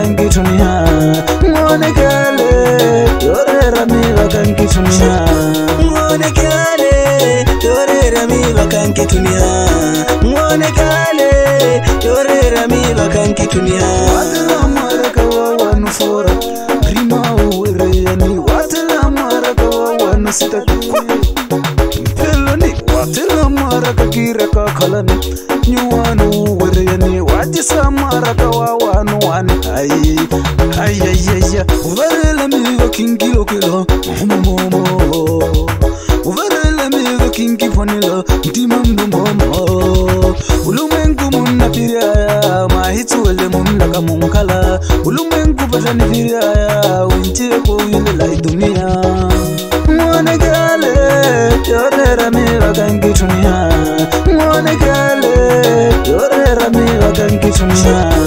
bakankitunha ngonekale yorerami bakankitunha ngonekale yorerami bakankitunha ngonekale yorerami bakankitunha ni watela maraka gira kakalani nyuwanu wereyania ya overelemi okingi lokelo momomomo overelemi okingi vonelo ntima mdomomo ulumengu munapiriaya mahitsuele mumndaka munkala ulumengu vatanipiriaya untieko uyelela idunia mwonekale yorerami vakangitumia mwonekale yorerami vakangitumia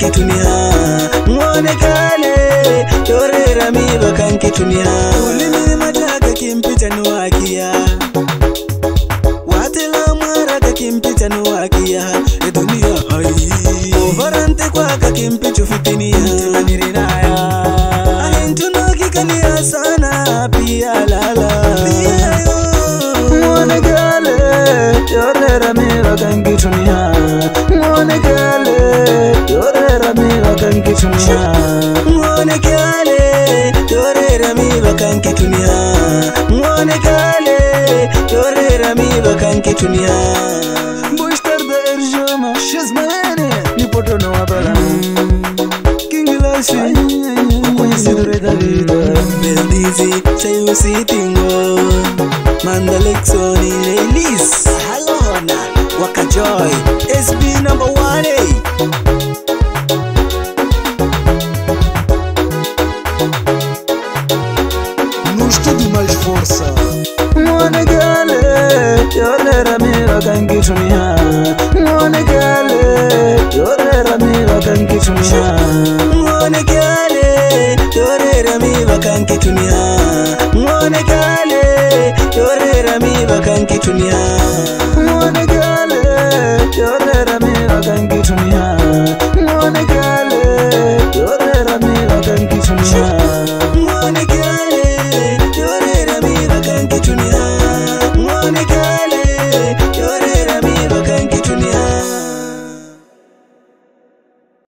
vakankitumira mwonekane toreerami vakankitumira ulimirimataka kimpita nowakiya watela mwaraka kimpita nowakiya eduniya ai ovarante kwaka kimpicho fitiniya ngone kale torera mi bakanke dunia ngone kale torera mi bakanke dunia boistar da erjoma shazmane ni poto no abala king kwenye sidure da vida bendizi chayu mandalexoni lelis halona wakajoy sb number 1 com mais força. Monegale, eu era minha canquitunha. Monegale, eu era minha canquitunha. Monegale, eu era minha canquitunha. Monegale, eu era minha canquitunha.